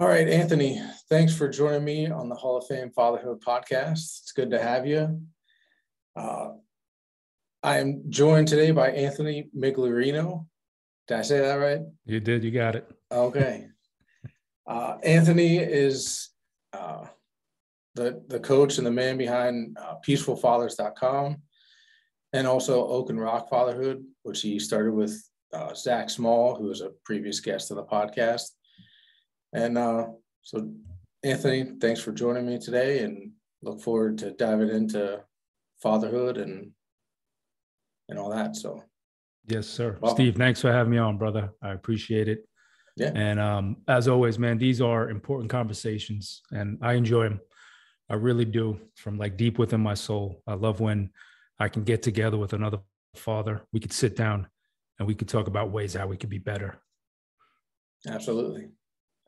All right, Anthony, thanks for joining me on the Hall of Fame Fatherhood podcast. It's good to have you. Uh, I am joined today by Anthony Migliorino. Did I say that right? You did. You got it. Okay. Uh, Anthony is uh, the, the coach and the man behind uh, peacefulfathers.com and also Oak and Rock Fatherhood, which he started with uh, Zach Small, who was a previous guest of the podcast. And uh, so, Anthony, thanks for joining me today, and look forward to diving into fatherhood and and all that. So, yes, sir. Welcome. Steve, thanks for having me on, brother. I appreciate it. Yeah. And um, as always, man, these are important conversations, and I enjoy them. I really do, from like deep within my soul. I love when I can get together with another father. We could sit down and we could talk about ways how we could be better. Absolutely.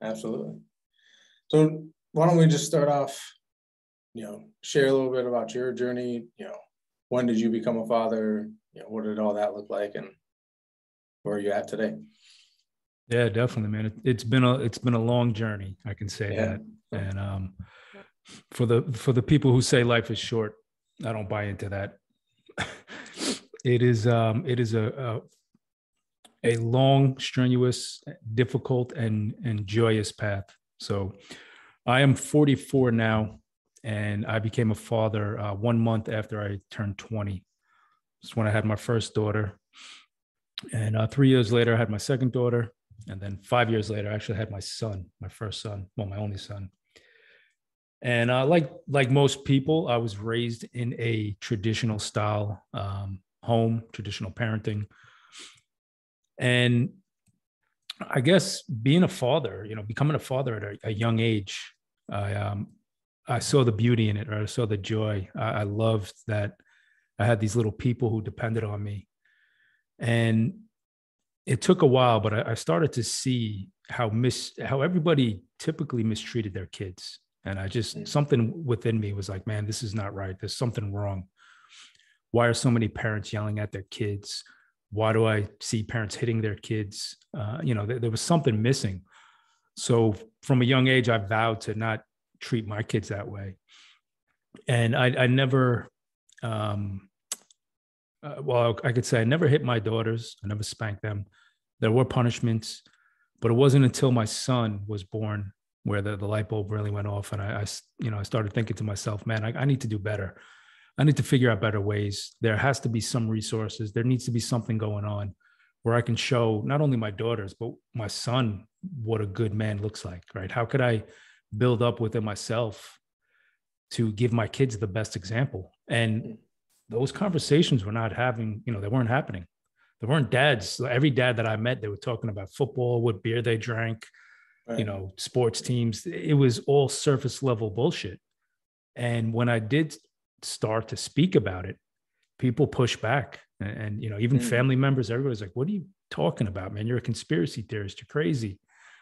Absolutely. So why don't we just start off, you know, share a little bit about your journey, you know, when did you become a father? You know, what did all that look like and where are you at today? Yeah, definitely, man. It, has been a it's been a long journey. I can say yeah. that. And um, for the for the people who say life is short, I don't buy into that. it is um, it is a, a long, strenuous, difficult, and, and joyous path. So I am 44 now, and I became a father uh, one month after I turned 20. That's when I had my first daughter. And uh, three years later, I had my second daughter. And then five years later, I actually had my son, my first son, well, my only son. And uh, like like most people, I was raised in a traditional style um, home, traditional parenting. And I guess being a father, you know, becoming a father at a, a young age, I um, I saw the beauty in it, or I saw the joy. I, I loved that I had these little people who depended on me, and it took a while, but I, I started to see how mis how everybody typically mistreated their kids, and I just mm. something within me was like, man, this is not right. There's something wrong. Why are so many parents yelling at their kids? Why do I see parents hitting their kids? Uh, you know, there was something missing. So from a young age, I vowed to not treat my kids that way. And I, I never, um, uh, well, I could say I never hit my daughters. I never spanked them. There were punishments, but it wasn't until my son was born where the, the light bulb really went off. And I, I you know, I started thinking to myself, man, I, I need to do better. I need to figure out better ways. There has to be some resources. There needs to be something going on where I can show not only my daughters, but my son what a good man looks like, right? How could I build up within myself to give my kids the best example? And those conversations were not having, you know, they weren't happening. There weren't dads. Every dad that I met, they were talking about football, what beer they drank, right. you know, sports teams. It was all surface level bullshit. And when I did start to speak about it, people push back. And, and you know, even mm. family members, everybody's like, what are you talking about, man? You're a conspiracy theorist. You're crazy.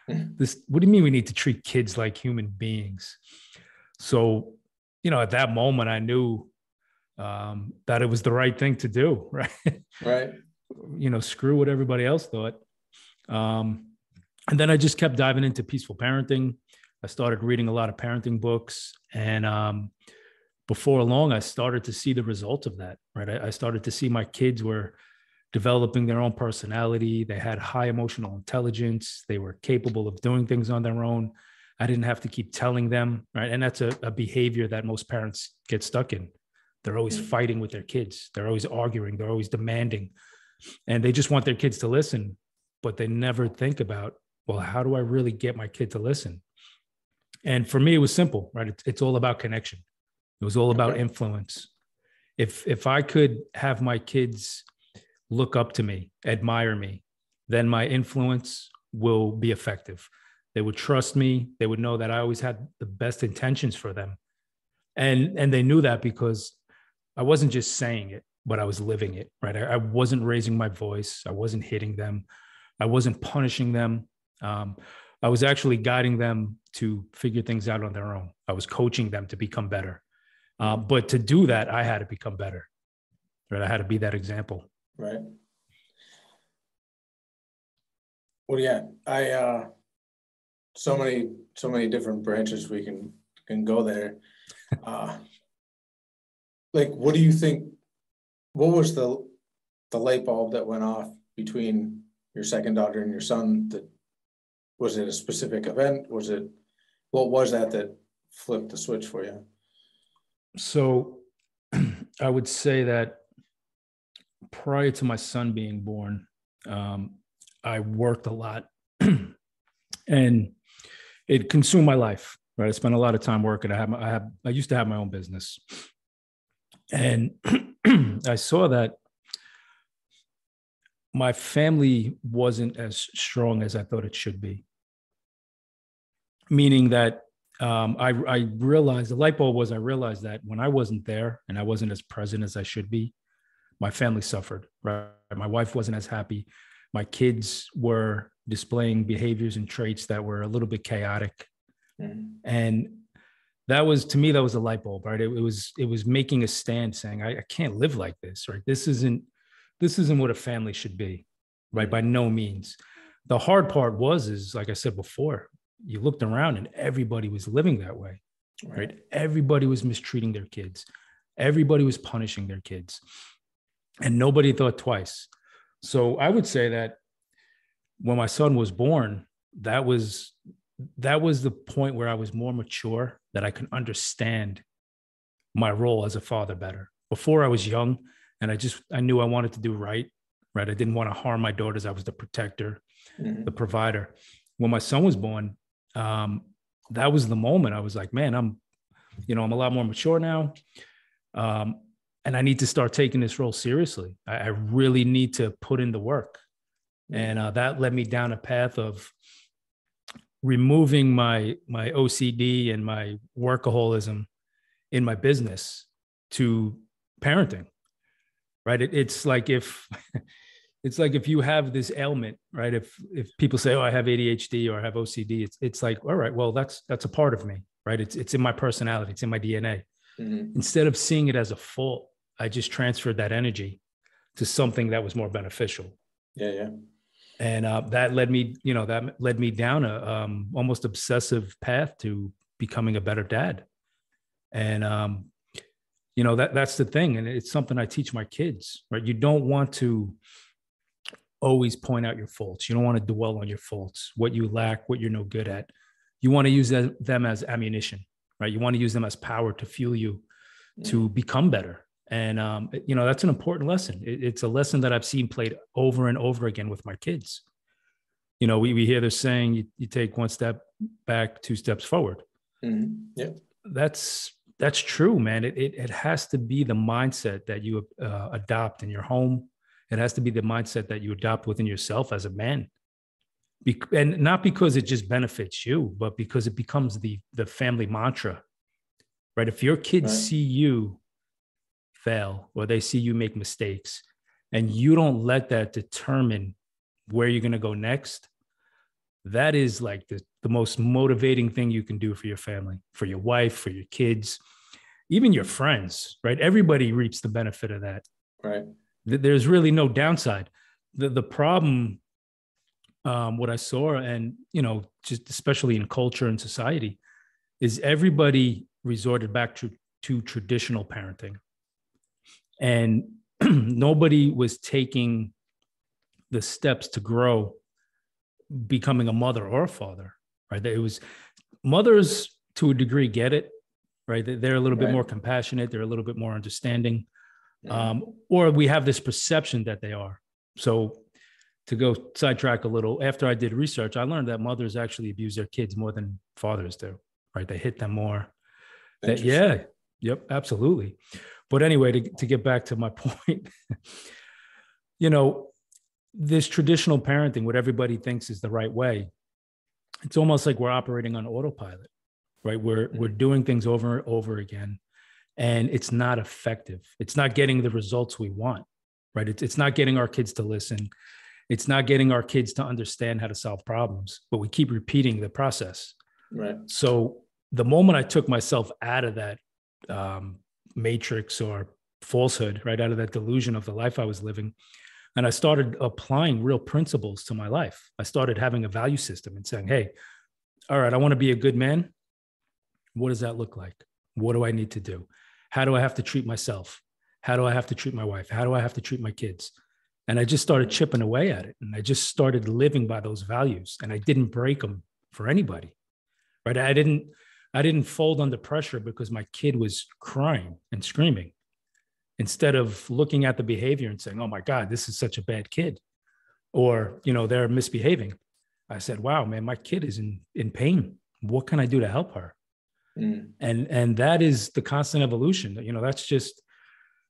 Mm. This, what do you mean we need to treat kids like human beings? So, you know, at that moment, I knew um, that it was the right thing to do, right? Right. you know, screw what everybody else thought. Um, and then I just kept diving into peaceful parenting. I started reading a lot of parenting books, and um, before long, I started to see the result of that, right? I, I started to see my kids were developing their own personality. They had high emotional intelligence. They were capable of doing things on their own. I didn't have to keep telling them, right? And that's a, a behavior that most parents get stuck in. They're always mm-hmm. fighting with their kids. They're always arguing. They're always demanding. And they just want their kids to listen, but they never think about, well, how do I really get my kid to listen? And for me, it was simple, right? It's, it's all about connection. It was all about influence. If if I could have my kids look up to me, admire me, then my influence will be effective. They would trust me. They would know that I always had the best intentions for them. And and they knew that because I wasn't just saying it, but I was living it, right? I, I wasn't raising my voice. I wasn't hitting them. I wasn't punishing them. Um, I was actually guiding them to figure things out on their own. I was coaching them to become better. Uh, but to do that, I had to become better. Right, I had to be that example. Right. Well, yeah, I uh, so many so many different branches we can can go there. Uh, like, what do you think? What was the the light bulb that went off between your second daughter and your son? That was it a specific event? Was it what was that that flipped the switch for you? So, I would say that prior to my son being born, um, I worked a lot, and it consumed my life. Right, I spent a lot of time working. I have, I have, I used to have my own business, and I saw that my family wasn't as strong as I thought it should be. Meaning that um, I, I realized the light bulb was I realized that when I wasn't there and I wasn't as present as I should be, my family suffered. Right, my wife wasn't as happy. My kids were displaying behaviors and traits that were a little bit chaotic, mm-hmm. and that was to me that was a light bulb right it, it was it was making a stand saying I, I, can't live like this right this isn't this isn't what a family should be right by no means the hard part was is like i said before you looked around and everybody was living that way right, right? everybody was mistreating their kids everybody was punishing their kids and nobody thought twice so i would say that when my son was born that was that was the point where I was more mature that I could understand my role as a father better. Before I was young and I just I knew I wanted to do right, right? I didn't want to harm my daughters. I was the protector, mm-hmm. the provider. When my son was born, um, that was the moment I was like, man, I'm, you know, I'm a lot more mature now. Um, and I need to start taking this role seriously. I, I really need to put in the work. Mm-hmm. And uh, that led me down a path of removing my my OCD and my workaholism in my business to parenting right it, it's like if it's like if you have this ailment right? If if people say oh i have adhd or i have ocd it's it's like all right well that's that's a part of me right? It's it's in my personality it's in my dna mm-hmm. instead of seeing it as a fault i just transferred that energy to something that was more beneficial. Yeah yeah. And uh, that led me you know that led me down a um, almost obsessive path to becoming a better dad. And um, you know that that's the thing and it's something i teach my kids right? You don't want to always point out your faults. You don't want to dwell on your faults what you lack what you're no good at. You want to use them as ammunition right? You want to use them as power to fuel you to become better. And um, you know that's an important lesson. It, it's a lesson that i've seen played over and over again with my kids. You know we, we hear this saying you, you take one step back two steps forward. Mm-hmm. yeah that's that's true man. It, it, it has to be the mindset that you uh, adopt in your home it has to be the mindset that you adopt within yourself as a man. Be- and not because it just benefits you but because it becomes the the family mantra right? If your kids right. see you fail or they see you make mistakes and you don't let that determine where you're going to go next that is like the, the most motivating thing you can do for your family for your wife for your kids even your friends right? Everybody reaps the benefit of that. Right there's really no downside. The, the problem um, what i saw and you know just especially in culture and society is everybody resorted back to, to traditional parenting. And nobody was taking the steps to grow becoming a mother or a father right? It was mothers to a degree get it right? They're a little right. bit more compassionate. They're a little bit more understanding yeah. um, or we have this perception that they are so to go sidetrack a little after i did research i learned that mothers actually abuse their kids more than fathers do right they hit them more that, yeah yep absolutely but anyway, to, to get back to my point, you know, this traditional parenting, what everybody thinks is the right way, it's almost like we're operating on autopilot, right? We're mm-hmm. we're doing things over and over again, and it's not effective. It's not getting the results we want, right? It's it's not getting our kids to listen. It's not getting our kids to understand how to solve problems, but we keep repeating the process. Right. So the moment I took myself out of that um, matrix or falsehood, right out of that delusion of the life I was living. And I started applying real principles to my life. I started having a value system and saying, hey, all right, I want to be a good man. What does that look like? What do I need to do? How do I have to treat myself? How do I have to treat my wife? How do I have to treat my kids? And I just started chipping away at it. And I just started living by those values. And I didn't break them for anybody. Right. I didn't, I didn't fold under pressure because my kid was crying and screaming. Instead of looking at the behavior and saying, oh my God, this is such a bad kid. Or, you know, they're misbehaving. I said, wow, man, my kid is in, in pain. What can I do to help her? Mm. And and that is the constant evolution. You know, that's just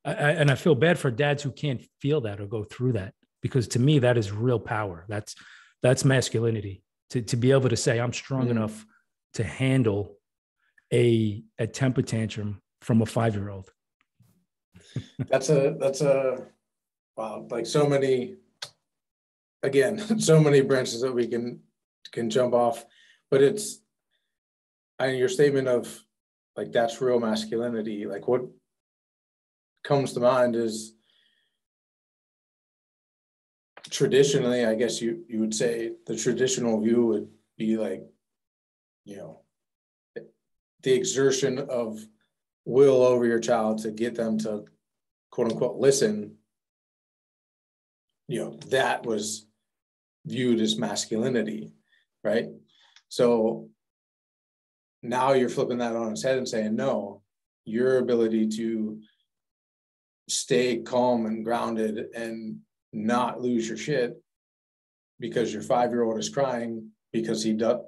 I, and I feel bad for dads who can't feel that or go through that because to me that is real power. That's that's masculinity to to be able to say I'm strong mm. enough to handle a a temper tantrum from a five year old. that's a that's a wow like so many again so many branches that we can can jump off but it's and your statement of like that's real masculinity like what comes to mind is traditionally i guess you you would say the traditional view would be like you know the exertion of will over your child to get them to quote unquote listen. You know that was viewed as masculinity right? So now you're flipping that on its head and saying no your ability to stay calm and grounded and not lose your shit because your five year old is crying because he does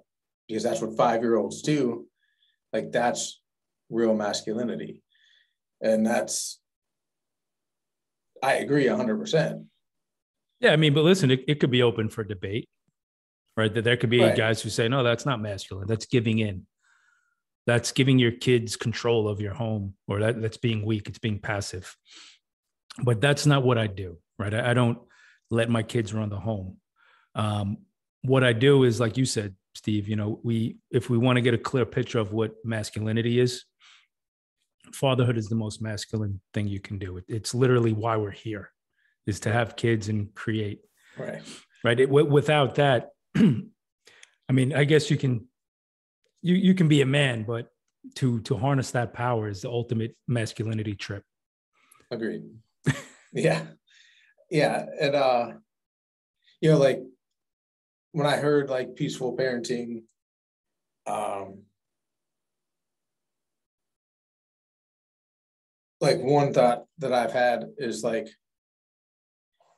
because that's what five year olds do like that's real masculinity. And that's i agree 100% yeah i mean but listen it, it could be open for debate right? That there could be right. guys who say no that's not masculine that's giving in that's giving your kids control of your home or that, that's being weak it's being passive. But that's not what i do right? I, I don't let my kids run the home. Um, what i do is like you said steve you know we if we want to get a clear picture of what masculinity is fatherhood is the most masculine thing you can do. It, it's literally why we're here is to have kids and create. Right. Right? It, without that i mean i guess you can you you can be a man, but to to harness that power is the ultimate masculinity trip. Agreed. yeah, yeah, and uh, you know, like when I heard like peaceful parenting, um, like one thought that I've had is like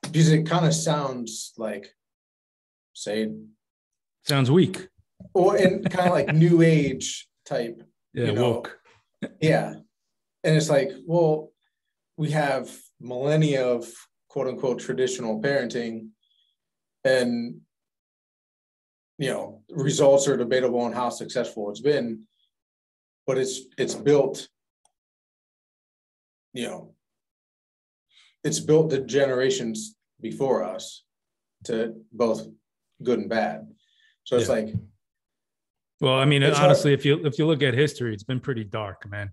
because it kind of sounds like say sounds weak or and kind of like new age type. Yeah, you know? woke. yeah. And it's like, well, we have millennia of quote unquote traditional parenting and you know results are debatable on how successful it's been but it's it's built you know it's built the generations before us to both good and bad so it's yeah. like well, I mean, it's honestly, hard. if you if you look at history, it's been pretty dark, man.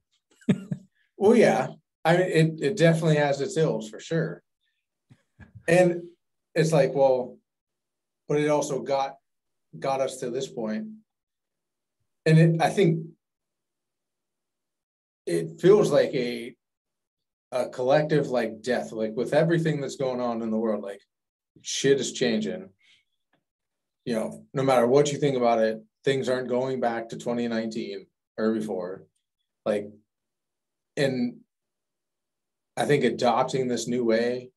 well, yeah, I mean, it it definitely has its ills for sure, and it's like, well, but it also got got us to this point. point, and it I think it feels like a a collective like death, like with everything that's going on in the world, like shit is changing. You know, no matter what you think about it, things aren't going back to 2019 or before. Like, and I think adopting this new way,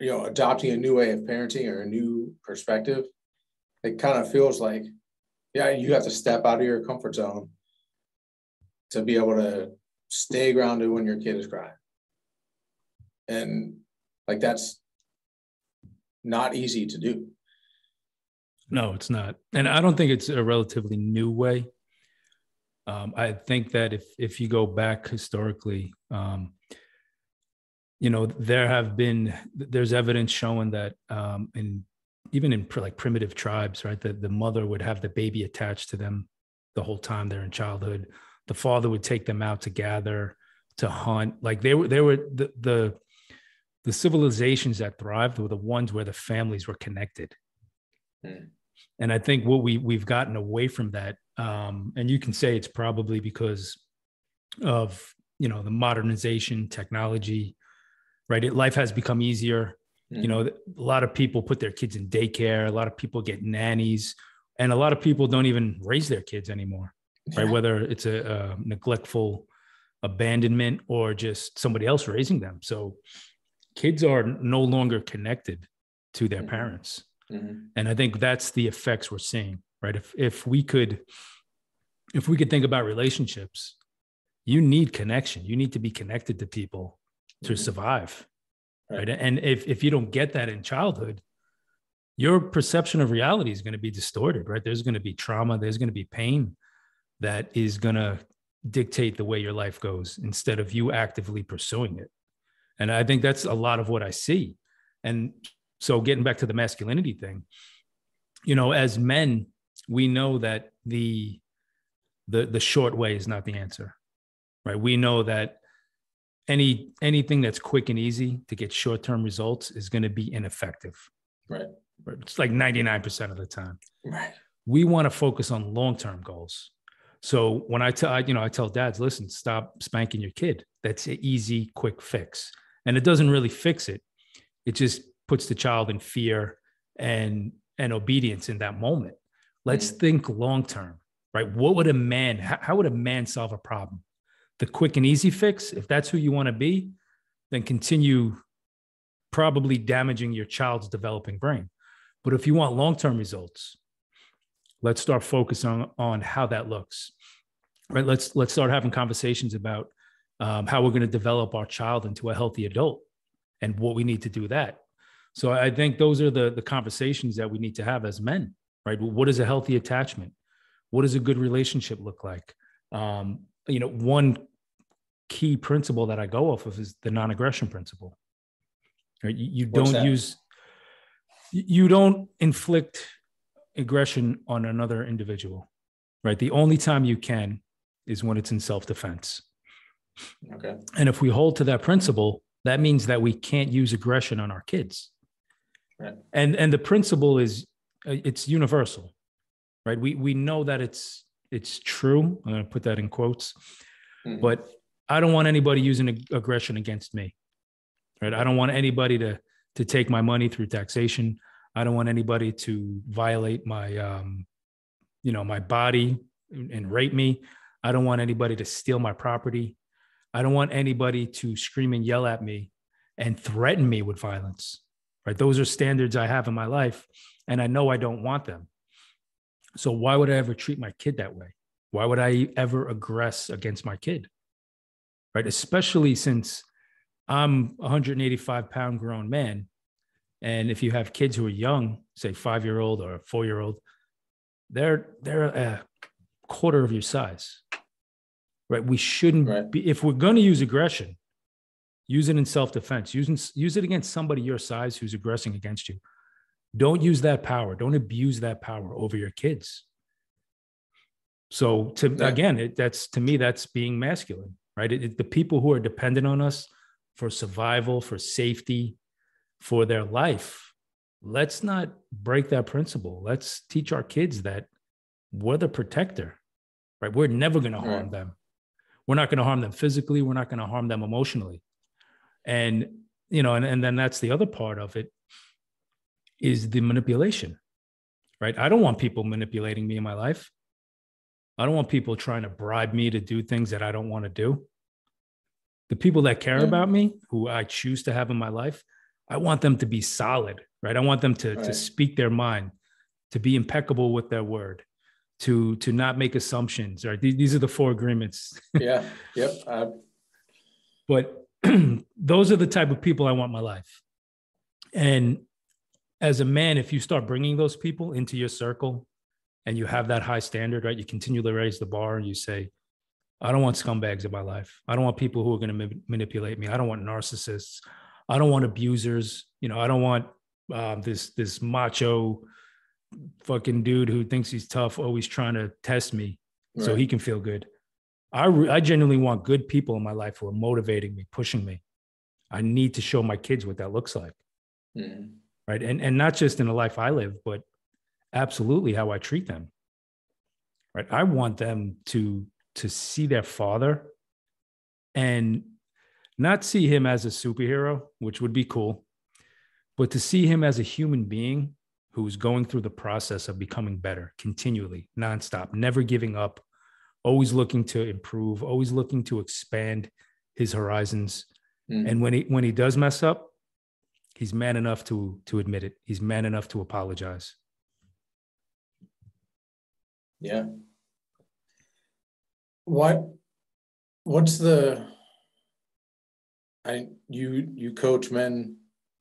you know, adopting a new way of parenting or a new perspective, it kind of feels like, yeah, you have to step out of your comfort zone to be able to stay grounded when your kid is crying. And like that's not easy to do. No, it's not, and I don't think it's a relatively new way. Um, I think that if if you go back historically, um, you know, there have been there's evidence showing that um, in even in like primitive tribes, right, that the mother would have the baby attached to them the whole time they're in childhood. The father would take them out to gather, to hunt. Like they were, they were the the the civilizations that thrived were the ones where the families were connected. Mm and I think what we we've gotten away from that, um, and you can say it's probably because of you know the modernization, technology, right? It, life has become easier. Mm-hmm. You know, a lot of people put their kids in daycare. A lot of people get nannies, and a lot of people don't even raise their kids anymore, yeah. right? Whether it's a, a neglectful abandonment or just somebody else raising them. So kids are no longer connected to their mm-hmm. parents. Mm-hmm. And I think that's the effects we're seeing, right? If if we could if we could think about relationships, you need connection. You need to be connected to people to mm-hmm. survive. Right. right. And if if you don't get that in childhood, your perception of reality is going to be distorted, right? There's going to be trauma, there's going to be pain that is going to dictate the way your life goes instead of you actively pursuing it. And I think that's a lot of what I see. And so getting back to the masculinity thing, you know, as men, we know that the the the short way is not the answer. Right? We know that any anything that's quick and easy to get short-term results is going to be ineffective. Right. It's like 99% of the time. Right. We want to focus on long-term goals. So when I tell, you know, I tell dads, listen, stop spanking your kid. That's an easy, quick fix. And it doesn't really fix it. It just puts the child in fear and and obedience in that moment. Let's mm. think long term, right? What would a man, how, how would a man solve a problem? The quick and easy fix, if that's who you want to be, then continue probably damaging your child's developing brain. But if you want long term results, let's start focusing on, on how that looks. Right? Let's let's start having conversations about um, how we're going to develop our child into a healthy adult and what we need to do that. So I think those are the the conversations that we need to have as men, right? What is a healthy attachment? What does a good relationship look like? Um, you know, one key principle that I go off of is the non-aggression principle. Right? You, you don't use you don't inflict aggression on another individual. Right? The only time you can is when it's in self-defense. Okay. And if we hold to that principle, that means that we can't use aggression on our kids. Right. And and the principle is uh, it's universal, right? We we know that it's it's true. I'm going to put that in quotes, mm-hmm. but I don't want anybody using ag- aggression against me, right? I don't want anybody to to take my money through taxation. I don't want anybody to violate my, um, you know, my body and, and rape me. I don't want anybody to steal my property. I don't want anybody to scream and yell at me and threaten me with violence right? Those are standards I have in my life, and I know I don't want them. So why would I ever treat my kid that way? Why would I ever aggress against my kid? Right? Especially since I'm 185 pound grown man. And if you have kids who are young, say five year old or four year old, they're they're a quarter of your size. Right. We shouldn't right. be if we're gonna use aggression, Use it in self defense. Use, use it against somebody your size who's aggressing against you. Don't use that power. Don't abuse that power over your kids. So to yeah. again, it, that's to me that's being masculine, right? It, it, the people who are dependent on us for survival, for safety, for their life. Let's not break that principle. Let's teach our kids that we're the protector, right? We're never going to harm right. them. We're not going to harm them physically. We're not going to harm them emotionally and you know and, and then that's the other part of it is the manipulation right? I don't want people manipulating me in my life. I don't want people trying to bribe me to do things that i don't want to do. The people that care about me who i choose to have in my life i want them to be solid right? I want them to right. to speak their mind to be impeccable with their word to to not make assumptions right? These, these are the four agreements. Yeah. Yep. But those are the type of people I want my life. And as a man, if you start bringing those people into your circle and you have that high standard, right? You continually raise the bar and you say, I don't want scumbags in my life. I don't want people who are going to ma- manipulate me. I don't want narcissists. I don't want abusers. You know, I don't want uh, this this macho fucking dude who thinks he's tough, always trying to test me right. so he can feel good. I, re- I genuinely want good people in my life who are motivating me, pushing me. I need to show my kids what that looks like. Mm. Right. And, and not just in the life I live, but absolutely how I treat them. Right. I want them to to see their father and not see him as a superhero, which would be cool, but to see him as a human being who's going through the process of becoming better continually, nonstop, never giving up, always looking to improve, always looking to expand his horizons. Mm. And when he when he does mess up, he's man enough to to admit it. He's man enough to apologize. Yeah. What what's the I you you coach men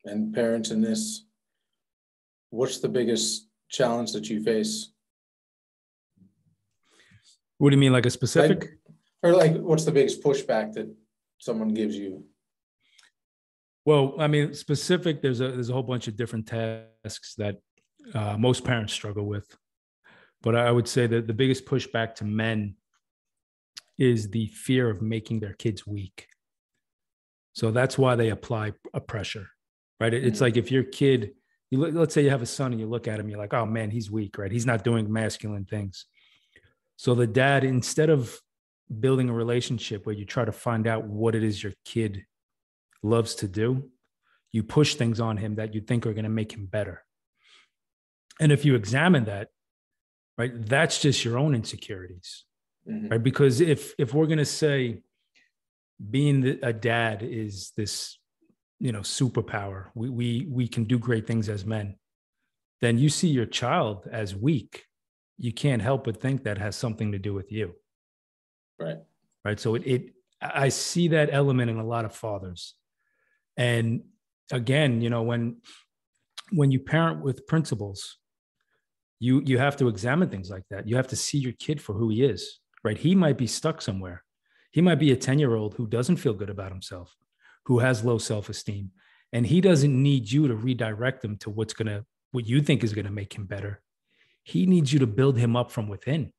and parents in this. What's the biggest challenge that you face? What do you mean, like a specific? Like, or like, what's the biggest pushback that someone gives you? Well, I mean, specific. There's a there's a whole bunch of different tasks that uh, most parents struggle with, but I would say that the biggest pushback to men is the fear of making their kids weak. So that's why they apply a pressure, right? It's mm-hmm. like if your kid, you look, let's say you have a son and you look at him, you're like, oh man, he's weak, right? He's not doing masculine things. So the dad, instead of building a relationship where you try to find out what it is your kid loves to do, you push things on him that you think are going to make him better. And if you examine that, right, that's just your own insecurities, mm-hmm. right? Because if if we're going to say being a dad is this you know superpower we we we can do great things as men then you see your child as weak you can't help but think that has something to do with you. Right. Right? So it, it i see that element in a lot of fathers. And again you know when when you parent with principles you you have to examine things like that. You have to see your kid for who he is right? He might be stuck somewhere. He might be a 10 year old who doesn't feel good about himself, who has low self esteem, and he doesn't need you to redirect him to what's going to, what you think is going to make him better. He needs you to build him up from within.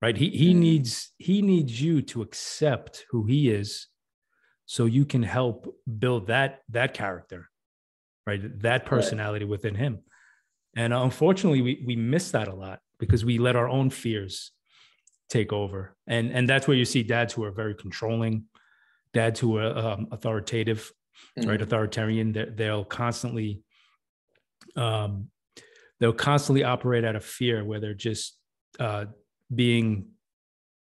Right. He, he mm. needs, he needs you to accept who he is so you can help build that, that character, right? That personality right. within him. And unfortunately, we, we miss that a lot because we let our own fears take over and and that's where you see dads who are very controlling dads who are um, authoritative mm-hmm. right authoritarian they'll constantly um they'll constantly operate out of fear where they're just uh being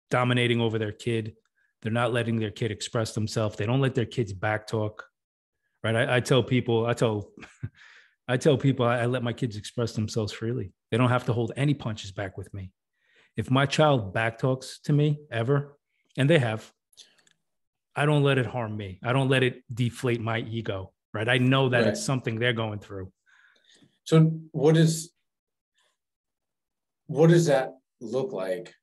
dominating over their kid they're not letting their kid express themselves they don't let their kids back talk right i, I tell people i tell i tell people I, I let my kids express themselves freely they don't have to hold any punches back with me if my child backtalks to me ever, and they have, I don't let it harm me. I don't let it deflate my ego. Right. I know that right. it's something they're going through. So what is what does that look like?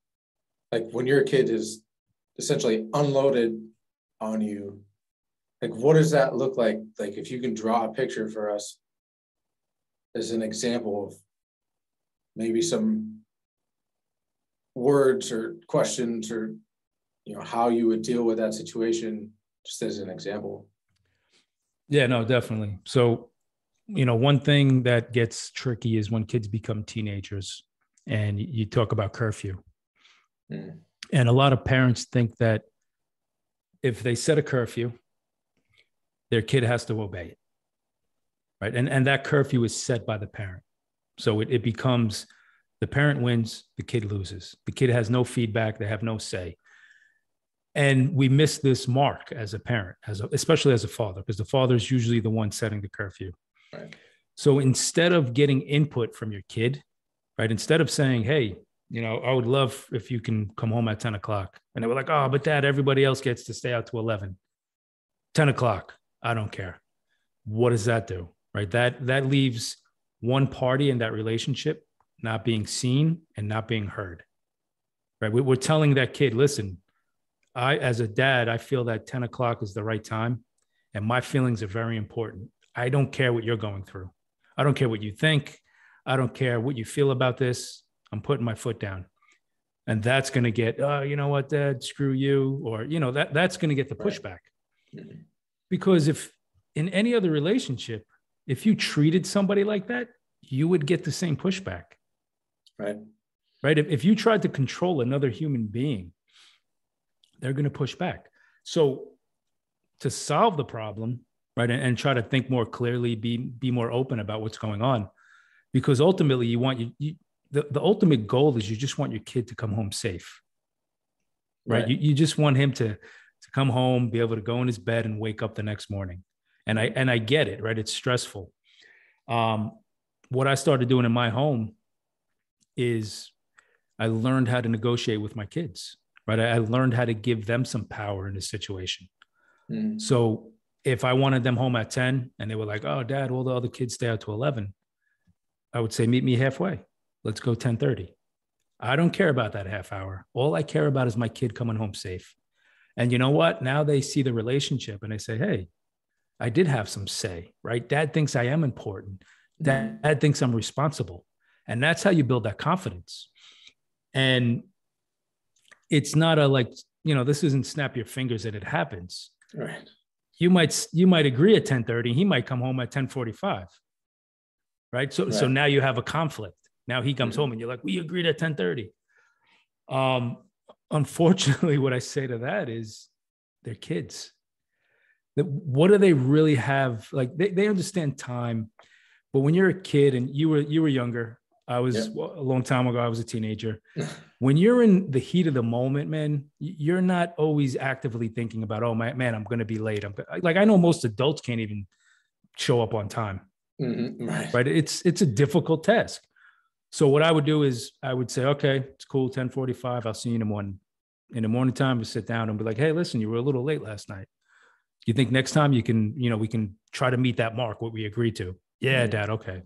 Like when your kid is essentially unloaded on you, like what does that look like? Like if you can draw a picture for us as an example of maybe some words or questions or you know how you would deal with that situation just as an example yeah no definitely so you know one thing that gets tricky is when kids become teenagers and you talk about curfew mm. and a lot of parents think that if they set a curfew their kid has to obey it right and and that curfew is set by the parent so it, it becomes the parent wins, the kid loses. The kid has no feedback, they have no say. And we miss this mark as a parent, as a, especially as a father, because the father is usually the one setting the curfew. Right. So instead of getting input from your kid, right, instead of saying, hey, you know, I would love if you can come home at 10 o'clock. And they were like, oh, but dad, everybody else gets to stay out to 11. 10 o'clock, I don't care. What does that do? Right. That that leaves one party in that relationship not being seen and not being heard. Right. We're telling that kid, listen, I, as a dad, I feel that 10 o'clock is the right time and my feelings are very important. I don't care what you're going through. I don't care what you think. I don't care what you feel about this. I'm putting my foot down. And that's going to get, oh, you know what, dad, screw you. Or, you know, that that's going to get the pushback. Right. Because if in any other relationship, if you treated somebody like that, you would get the same pushback. Right. Right. If, if you tried to control another human being, they're going to push back. So to solve the problem, right, and, and, try to think more clearly, be be more open about what's going on, because ultimately you want you, you the, the ultimate goal is you just want your kid to come home safe. Right. right. You, you just want him to to come home, be able to go in his bed and wake up the next morning. And I and I get it, right? It's stressful. Um, what I started doing in my home is I learned how to negotiate with my kids right? I, I learned how to give them some power in this situation. Mm. So if I wanted them home at 10 and they were like, oh, dad, all the other kids stay out to 11, I would say, meet me halfway. Let's go ten 1030. I don't care about that half hour. All I care about is my kid coming home safe. And you know what? Now they see the relationship and they say, hey, I did have some say, right? Dad thinks I am important. Dad, dad thinks I'm responsible. And that's how you build that confidence. And it's not a like you know this isn't snap your fingers and it happens right you might you might agree at 10:30 he might come home at 10:45 right? So right. so now you have a conflict. Now he comes mm-hmm. home and you're like we agreed at 10:30 um unfortunately what i say to that is they're kids. That what do they really have? Like they, they understand time but when you're a kid and you were you were younger I was yeah. a long time ago. I was a teenager. when you're in the heat of the moment, man, you're not always actively thinking about, oh my man, I'm going to be late. I'm like, I know most adults can't even show up on time. Mm-hmm. Right. right. It's it's a difficult task. So what I would do is I would say, okay, it's cool, 1045. I'll see you in the morning. In the morning time, we sit down and be like, hey, listen, you were a little late last night. You think next time you can, you know, we can try to meet that mark, what we agreed to. Yeah, mm-hmm. dad. Okay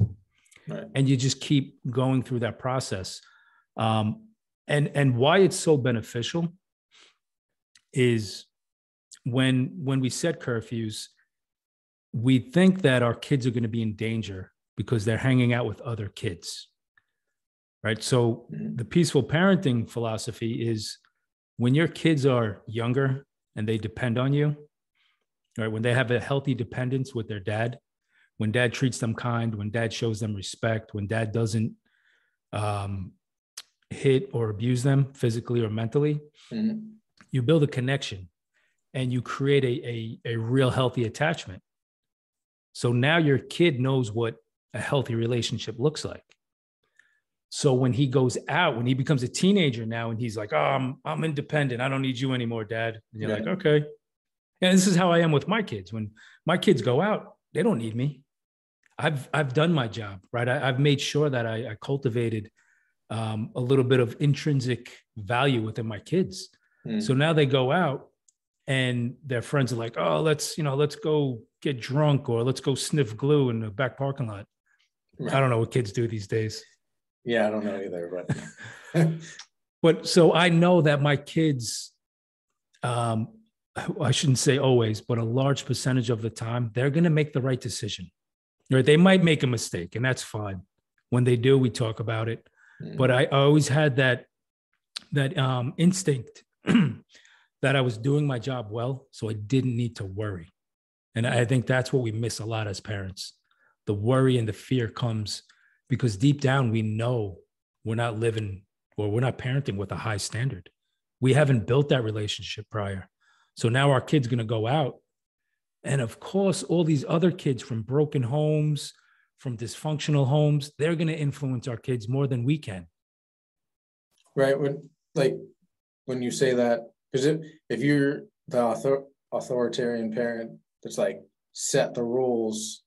right. and you just keep going through that process um, and and why it's so beneficial is when when we set curfews we think that our kids are going to be in danger because they're hanging out with other kids right so mm-hmm. the peaceful parenting philosophy is when your kids are younger and they depend on you right when they have a healthy dependence with their dad when dad treats them kind, when dad shows them respect, when dad doesn't um, hit or abuse them physically or mentally, mm-hmm. you build a connection and you create a, a, a real healthy attachment. So now your kid knows what a healthy relationship looks like. So when he goes out, when he becomes a teenager now, and he's like, "Oh, I'm I'm independent. I don't need you anymore, Dad." And you're yeah. like, "Okay." And this is how I am with my kids. When my kids go out, they don't need me. I've I've done my job, right? I, have made sure that I, I cultivated um, a little bit of intrinsic value within my kids. Mm. So now they go out and their friends are like, "Oh, let's you know, let's go get drunk or let's go sniff glue in the back parking lot." Right. I don't know what kids do these days. Yeah, I don't know either, but but so I know that my kids, um, I shouldn't say always, but a large percentage of the time, they're going to make the right decision right? They might make a mistake, and that's fine. When they do, we talk about it. Mm. But I always had that that um, instinct that I was doing my job well, so I didn't need to worry. And I think that's what we miss a lot as parents. The worry and the fear comes because deep down we know we're not living or we're not parenting with a high standard. We haven't built that relationship prior. So now our kid's going to go out and of course, all these other kids from broken homes, from dysfunctional homes, they're going to influence our kids more than we can. Right. When, like, when you say that, because if, if you're the author, authoritarian parent that's like set the rules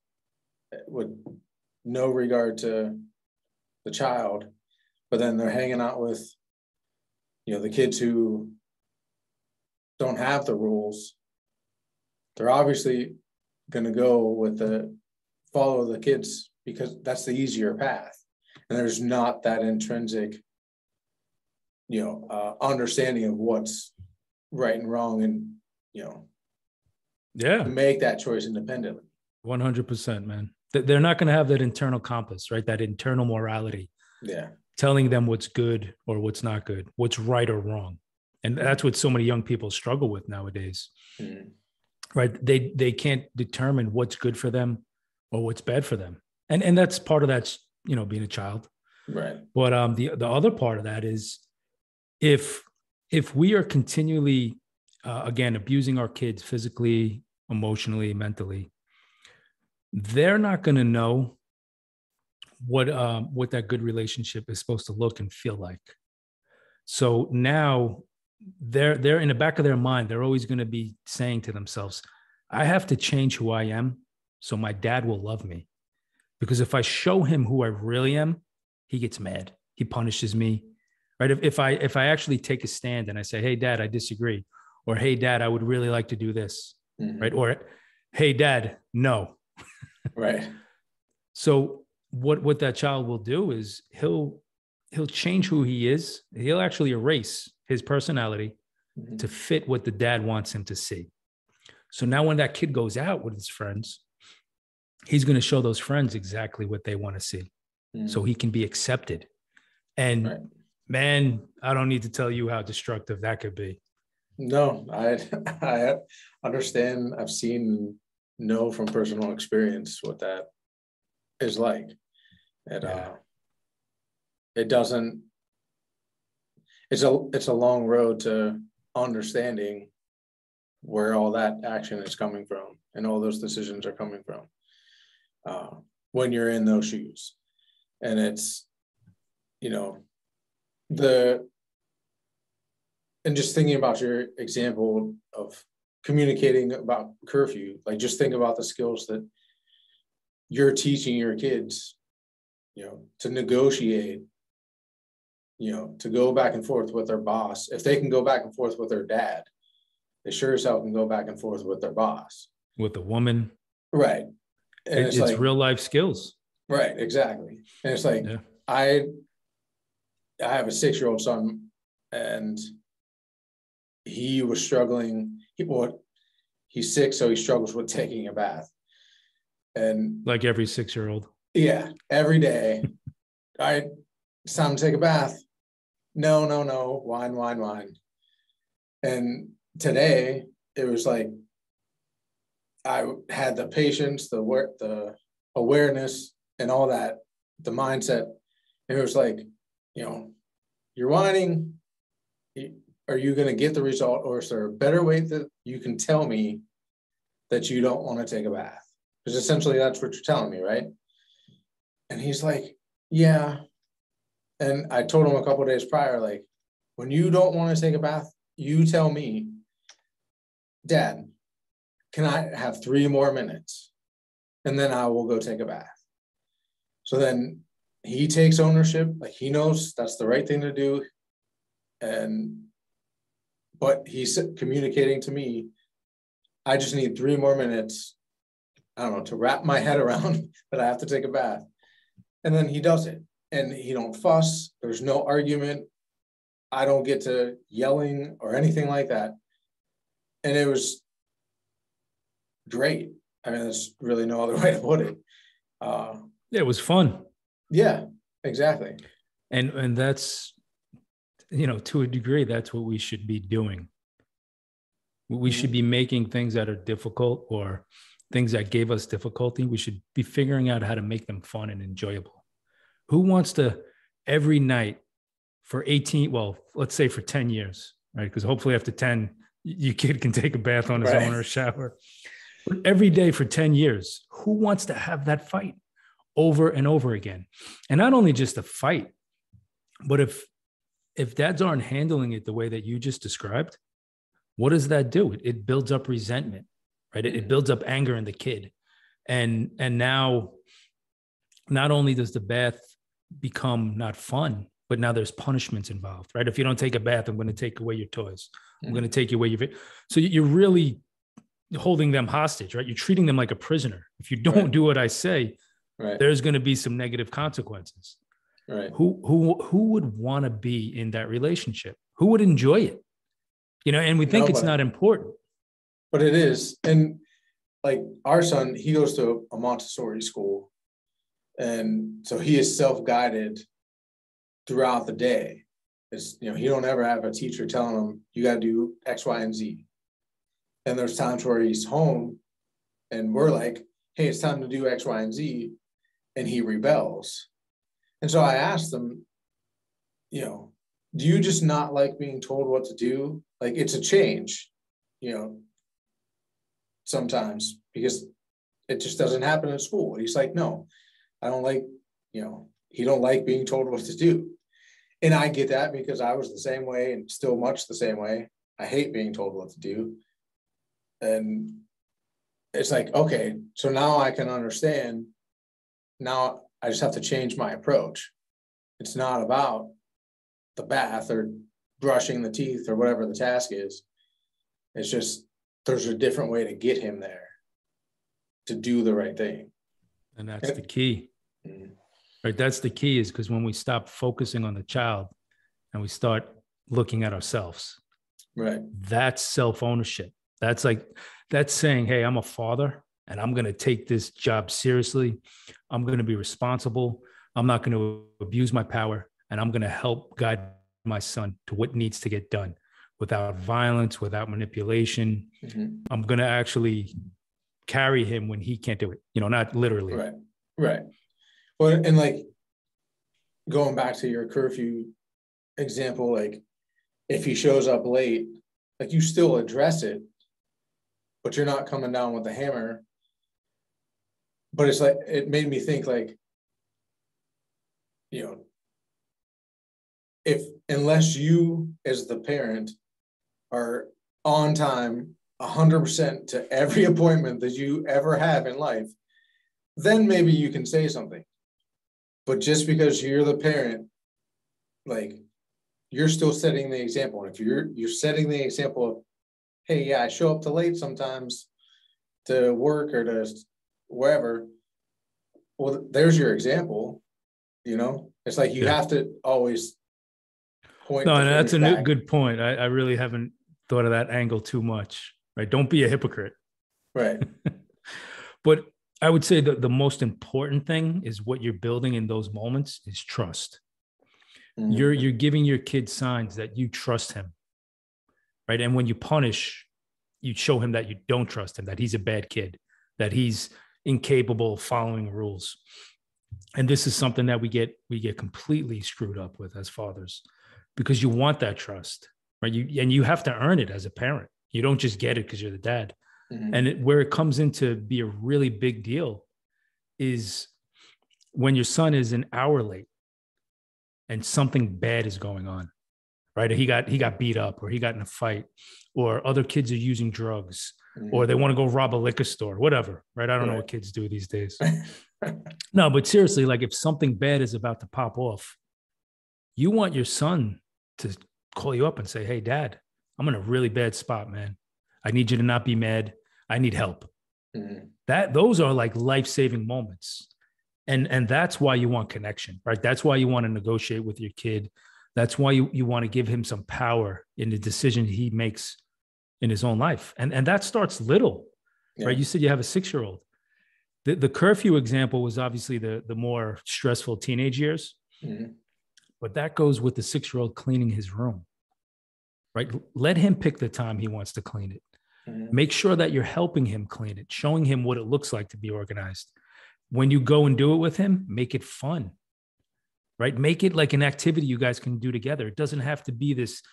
eh, with no regard to the child, but then they're hanging out with, you know, the kids who don't have the rules they're obviously going to go with the follow the kids because that's the easier path. And there's not that intrinsic you know uh, understanding of what's right and wrong and you know yeah. make that choice independently. 100% man. They're not going to have that internal compass right? That internal morality. Yeah. Telling them what's good or what's not good what's right or wrong. And that's what so many young people struggle with nowadays. Mm right they they can't determine what's good for them or what's bad for them and and that's part of that you know, being a child. Right. But um, the the other part of that is if if we are continually uh, again abusing our kids physically, emotionally, mentally, they're not going to know what um, what that good relationship is supposed to look and feel like. So now they're they're in the back of their mind, they're always going to be saying to themselves, I have to change who I am so my dad will love me. Because if I show him who I really am, he gets mad. He punishes me. Right. If, if I if I actually take a stand and I say, Hey dad, I disagree, or hey dad, I would really like to do this. Mm-hmm. Right. Or hey dad, no. right. So what what that child will do is he'll he'll change who he is. He'll actually erase his personality mm-hmm. to fit what the dad wants him to see. So now when that kid goes out with his friends, he's going to show those friends exactly what they want to see mm-hmm. so he can be accepted. And right. man, I don't need to tell you how destructive that could be. No, I I understand. I've seen know from personal experience what that is like. It yeah. uh it doesn't it's a it's a long road to understanding where all that action is coming from and all those decisions are coming from uh, when you're in those shoes. And it's you know the and just thinking about your example of communicating about curfew like just think about the skills that you're teaching your kids you know to negotiate you know, to go back and forth with their boss. If they can go back and forth with their dad, they sure as hell can go back and forth with their boss. With a woman. Right. It, it's, it's like, real life skills. Right, exactly. And it's like yeah. I I have a six year old son and he was struggling. He well, he's six, so he struggles with taking a bath. And like every six year old. Yeah, every day. I it's time to take a bath no, no, no, whine, whine, whine. And today it was like I had the patience, the work, the awareness, and all that, the mindset. It was like, you know, you're whining. Are you going to get the result, or is there a better way that you can tell me that you don't want to take a bath? Because essentially that's what you're telling me, right? And he's like, yeah, and I told him a couple days prior, like, when you don't want to take a bath, you tell me, Dad, can I have three more minutes? And then I will go take a bath. So then he takes ownership, like he knows that's the right thing to do. And but he's communicating to me, I just need three more minutes. I don't know, to wrap my head around that I have to take a bath. And then he does it and he don't fuss. There's no argument. I don't get to yelling or anything like that. And it was great. I mean, there's really no other way to put it. Uh, it was fun. Yeah, exactly. And and that's you know to a degree that's what we should be doing. We should mm-hmm. be making things that are difficult or things that gave us difficulty. We should be figuring out how to make them fun and enjoyable who wants to every night for 18 well let's say for 10 years right? Because hopefully after 10 your kid can take a bath on his right. own or a shower. But every day for 10 years who wants to have that fight over and over again? And not only just a fight but if if dads aren't handling it the way that you just described what does that do? It, builds up resentment right? It, it mm-hmm. builds up anger in the kid. And and now not only does the bath become not fun, but now there's punishments involved, right? If you don't take a bath, I'm going to take away your toys. I'm going to take away your. So you're really holding them hostage, right? You're treating them like a prisoner. If you don't right. do what I say, right. there's going to be some negative consequences. Right. Who who who would want to be in that relationship? Who would enjoy it? You know, and we think it's not important. But it is. And like our son, he goes to a Montessori school and so he is self-guided throughout the day. It's you know he don't ever have a teacher telling him you got to do x y and z. And there's times where he's home and we're like hey it's time to do x y and z. And he rebels. And so I asked them, you know, do you just not like being told what to do? Like it's a change, you know, sometimes because it just doesn't happen at school. He's like, no, I don't like, you know, he don't like being told what to do. And I get that because I was the same way and still much the same way. I hate being told what to do. And it's like, okay, so now I can understand. Now I just have to change my approach. It's not about the bath or brushing the teeth or whatever the task is. It's just there's a different way to get him there to do the right thing. And that's the key. Right. That's the key is because when we stop focusing on the child and we start looking at ourselves. Right. That's self ownership. That's like, that's saying, hey, I'm a father and I'm going to take this job seriously. I'm going to be responsible. I'm not going to abuse my power and I'm going to help guide my son to what needs to get done without violence, without manipulation. Mm-hmm. I'm going to actually carry him when he can't do it, you know, not literally. Right. Right. Well, and like going back to your curfew example, like if he shows up late, like you still address it, but you're not coming down with the hammer. But it's like it made me think like, you know, if unless you as the parent are on time 100% to every appointment that you ever have in life then maybe you can say something but just because you're the parent like you're still setting the example and if you're you're setting the example of hey yeah i show up to late sometimes to work or to wherever well there's your example you know it's like you yeah. have to always point. No, that's a back. good point. I, I really haven't thought of that angle too much. Right? Don't be a hypocrite. Right. but I would say that the most important thing is what you're building in those moments is trust. Mm-hmm. You're you're giving your kid signs that you trust him. Right. And when you punish, you show him that you don't trust him, that he's a bad kid, that he's incapable of following rules. And this is something that we get we get completely screwed up with as fathers because you want that trust, right? You and you have to earn it as a parent. You don't just get it because you're the dad. Mm-hmm. And it, where it comes into be a really big deal is when your son is an hour late and something bad is going on, right? He got he got beat up or he got in a fight or other kids are using drugs mm-hmm. or they want to go rob a liquor store, whatever, right? I don't right. know what kids do these days. no, but seriously, like if something bad is about to pop off, you want your son to call you up and say, Hey, dad, I'm in a really bad spot, man. I need you to not be mad. I need help. Mm-hmm. That those are like life-saving moments. And and that's why you want connection, right? That's why you want to negotiate with your kid. That's why you, you want to give him some power in the decision he makes in his own life. And and that starts little, yeah. right? You said you have a six-year-old. The, the curfew example was obviously the, the more stressful teenage years. Mm-hmm. But that goes with the six year old cleaning his room, right? Let him pick the time he wants to clean it. Mm-hmm. Make sure that you're helping him clean it, showing him what it looks like to be organized. When you go and do it with him, make it fun, right? Make it like an activity you guys can do together. It doesn't have to be this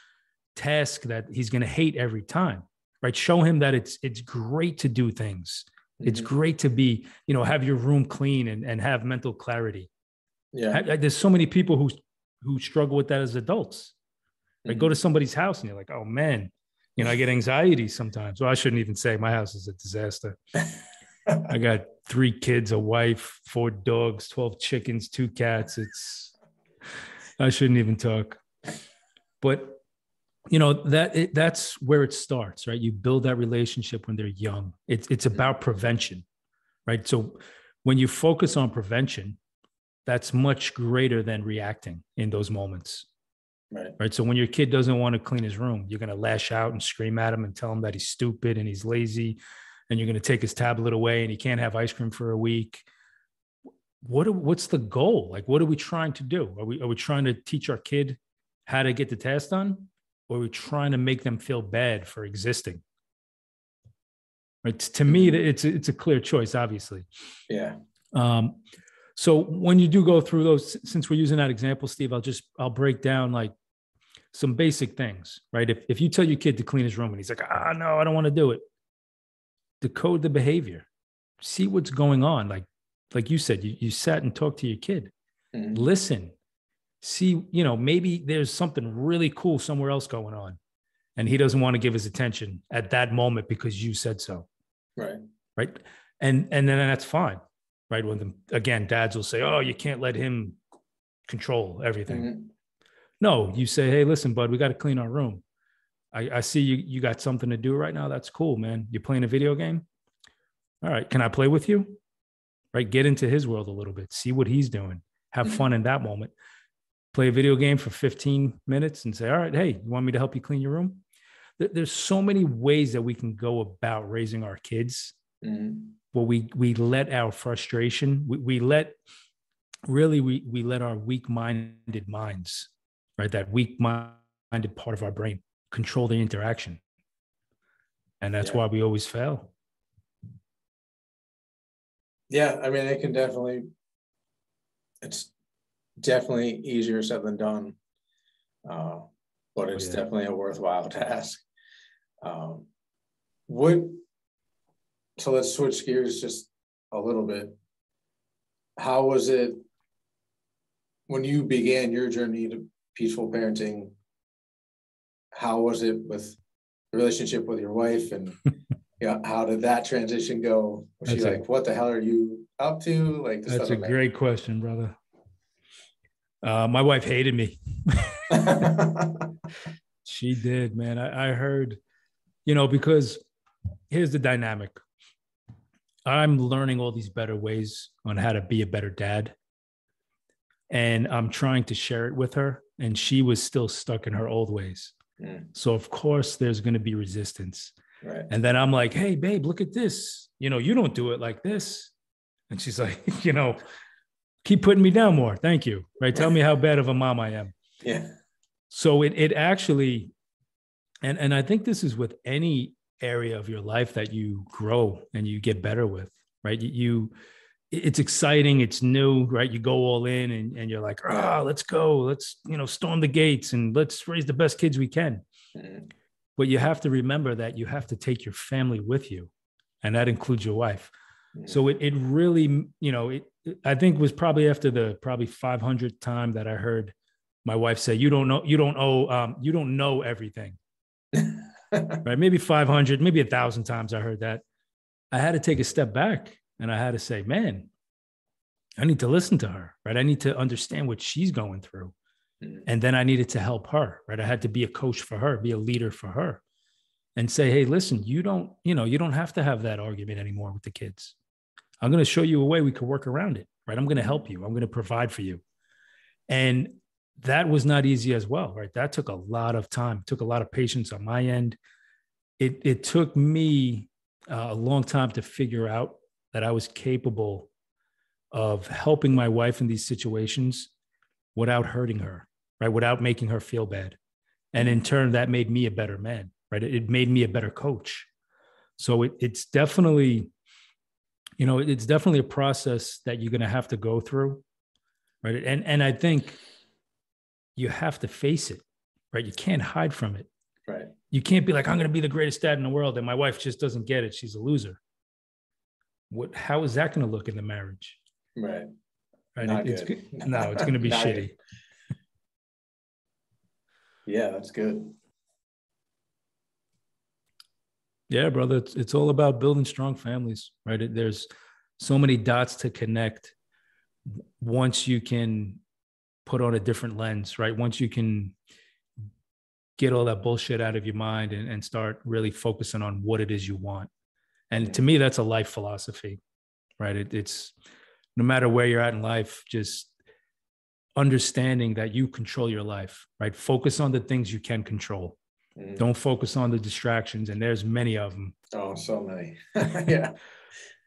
task that he's going to hate every time, right? Show him that it's it's great to do things. Mm-hmm. It's great to be, you know, have your room clean and, and have mental clarity. Yeah. There's so many people who who struggle with that as adults. Like mm-hmm. go to somebody's house and you're like, oh man, you know, I get anxiety sometimes. Well, I shouldn't even say my house is a disaster. I got three kids, a wife, four dogs, 12 chickens, two cats. It's, I shouldn't even talk. But, you know, that it, that's where it starts, right? You build that relationship when they're young. It's, it's about prevention, right? So when you focus on prevention, that's much greater than reacting in those moments. Right. Right. So when your kid doesn't want to clean his room, you're going to lash out and scream at him and tell him that he's stupid and he's lazy. And you're going to take his tablet away and he can't have ice cream for a week. What, what's the goal? Like, what are we trying to do? Are we, are we trying to teach our kid how to get the task done? Or are we trying to make them feel bad for existing? Right. To me, mm-hmm. it's, it's a clear choice, obviously. Yeah. Um, So when you do go through those, since we're using that example, Steve, I'll just I'll break down like some basic things, right? If if you tell your kid to clean his room and he's like, ah, no, I don't want to do it, decode the behavior, see what's going on. Like like you said, you, you sat and talked to your kid, mm-hmm. listen, see, you know, maybe there's something really cool somewhere else going on, and he doesn't want to give his attention at that moment because you said so. Right. Right. And and then that's fine right? When the, again, dads will say, "Oh, you can't let him control everything." Mm-hmm. No, you say, "Hey, listen, bud, we got to clean our room. I, I see you. You got something to do right now. That's cool, man. You're playing a video game. All right, can I play with you? Right, get into his world a little bit. See what he's doing. Have fun in that moment. Play a video game for 15 minutes and say, "All right, hey, you want me to help you clean your room?" There's so many ways that we can go about raising our kids. Mm-hmm. Well we we let our frustration we, we let really we we let our weak-minded minds right that weak-minded part of our brain control the interaction and that's yeah. why we always fail yeah i mean it can definitely it's definitely easier said than done uh, but it's yeah. definitely a worthwhile task um, what so let's switch gears just a little bit. How was it when you began your journey to peaceful parenting? How was it with the relationship with your wife and you know, how did that transition go? Was that's she a, like, what the hell are you up to? Like, that's a great question, brother. Uh, my wife hated me. she did, man. I, I heard, you know, because here's the dynamic I'm learning all these better ways on how to be a better dad. And I'm trying to share it with her. And she was still stuck in her old ways. Mm. So, of course, there's going to be resistance. Right. And then I'm like, hey, babe, look at this. You know, you don't do it like this. And she's like, you know, keep putting me down more. Thank you. Right. Tell me how bad of a mom I am. Yeah. So it it actually, and and I think this is with any area of your life that you grow and you get better with, right? You, it's exciting, it's new, right? You go all in and, and you're like, ah, oh, let's go, let's, you know, storm the gates and let's raise the best kids we can. Mm-hmm. But you have to remember that you have to take your family with you, and that includes your wife. Mm-hmm. So it, it really, you know, it, I think was probably after the probably 500th time that I heard my wife say, "You don't know, you don't owe, um, you don't know everything." right? Maybe 500, maybe a thousand times I heard that. I had to take a step back and I had to say, man, I need to listen to her, right? I need to understand what she's going through. Mm. And then I needed to help her, right? I had to be a coach for her, be a leader for her and say, hey, listen, you don't, you know, you don't have to have that argument anymore with the kids. I'm going to show you a way we could work around it, right? I'm going to help you. I'm going to provide for you. And that was not easy as well, right? That took a lot of time, took a lot of patience on my end. It, it took me uh, a long time to figure out that I was capable of helping my wife in these situations without hurting her, right? Without making her feel bad. And in turn, that made me a better man, right? It made me a better coach. So it, it's definitely, you know, it's definitely a process that you're going to have to go through, right? And and I think you have to face it, right? You can't hide from it. Right. You can't be like, I'm going to be the greatest dad in the world, and my wife just doesn't get it. She's a loser. What? How is that going to look in the marriage? Right. Right. Not it's good. no, it's going to be shitty. Yeah, that's good. Yeah, brother. It's, it's all about building strong families, right? There's so many dots to connect once you can put on a different lens, right? Once you can get all that bullshit out of your mind and, and start really focusing on what it is you want. And to me, that's a life philosophy, right? It, it's no matter where you're at in life, just understanding that you control your life, right? Focus on the things you can control. Mm. Don't focus on the distractions, and there's many of them. Oh, so many. yeah.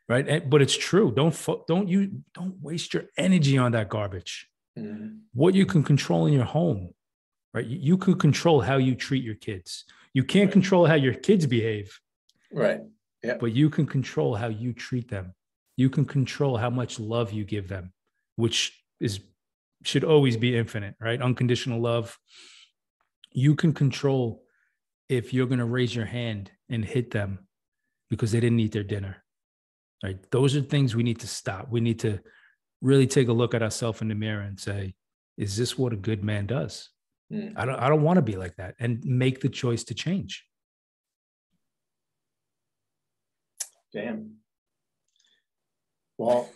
Right. And, but it's true. Don't fo- don't you don't waste your energy on that garbage. Mm. What you can control in your home, right? You, you can control how you treat your kids. You can't right. control how your kids behave. Right. Yeah. But you can control how you treat them. You can control how much love you give them. which is should always be infinite, right? Unconditional love. You can control if you're going to raise your hand and hit them because they didn't eat their dinner. Right? Those are things we need to stop. We need to really take a look at ourselves in the mirror and say, is this what a good man does? Mm. I don't I don't want to be like that and make the choice to change. Damn. Well,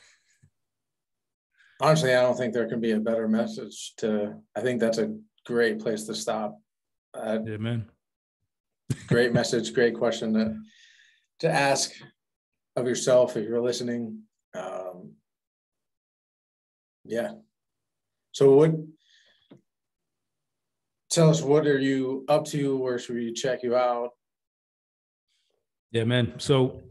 honestly, I don't think there can be a better message to. I think that's a great place to stop. Uh, man. great message, great question to to ask of yourself if you're listening. Um, yeah. So what? Tell us what are you up to? Where should we check you out? Yeah, man. So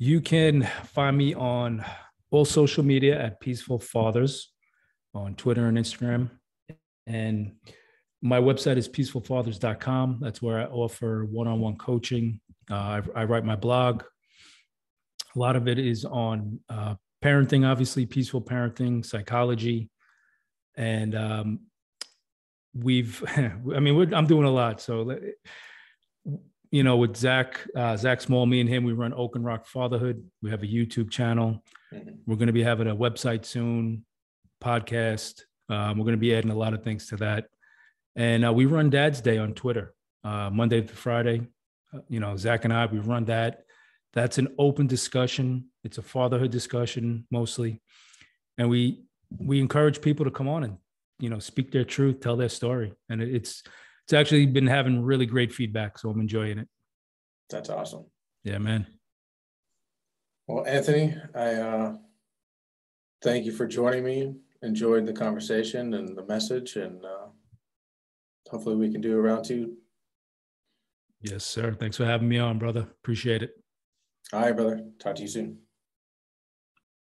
you can find me on all social media at Peaceful Fathers on Twitter and Instagram. And my website is peacefulfathers.com. That's where I offer one on one coaching. Uh, I, I, write my blog. A lot of it is on uh, parenting, obviously, peaceful parenting, psychology. And um, we've, I mean, I'm doing a lot. So you know, with Zach, uh, Zach Small, me and him, we run Oak and Rock Fatherhood. We have a YouTube channel. Mm-hmm. We're going to be having a website soon, podcast. Um, we're going to be adding a lot of things to that. And uh, we run Dad's Day on Twitter, uh, Monday to Friday. Uh, you know, Zach and I, we run that. That's an open discussion. It's a fatherhood discussion mostly, and we we encourage people to come on and you know speak their truth, tell their story, and it's it's actually been having really great feedback. So I'm enjoying it. That's awesome. Yeah, man. Well, Anthony, I uh, thank you for joining me. Enjoyed the conversation and the message, and uh, hopefully we can do a round two. Yes, sir. Thanks for having me on, brother. Appreciate it. All right, brother. Talk to you soon.